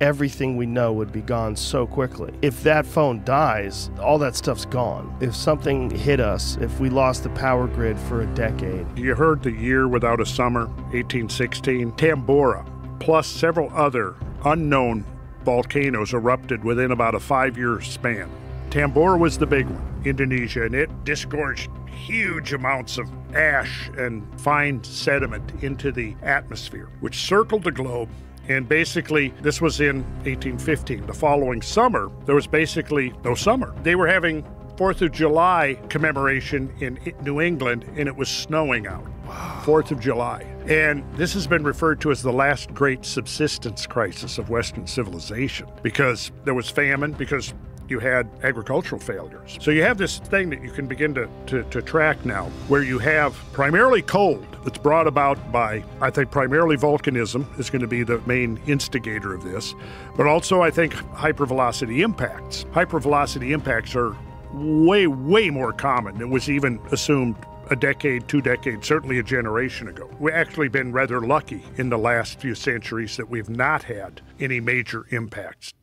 everything we know would be gone so quickly. If that phone dies, all that stuff's gone. If something hit us, if we lost the power grid for a decade. You heard the year without a summer, 1816. Tambora, plus several other unknown volcanoes erupted within about a five year span. Tambora was the big one, Indonesia, and it disgorged huge amounts of ash and fine sediment into the atmosphere, which circled the globe. And basically, this was in 1815. The following summer, there was basically no summer. They were having Fourth of July commemoration in New England, and it was snowing out. Fourth of July. And this has been referred to as the last great subsistence crisis of Western civilization because there was famine, because you had agricultural failures. So you have this thing that you can begin to, to, to, track now, where you have primarily cold that's brought about by, I think, primarily volcanism is going to be the main instigator of this, but also I think hypervelocity impacts. Hypervelocity impacts are way, way more common It was even assumed a decade, two decades, certainly a generation ago. We've actually been rather lucky in the last few centuries that we've not had any major impacts.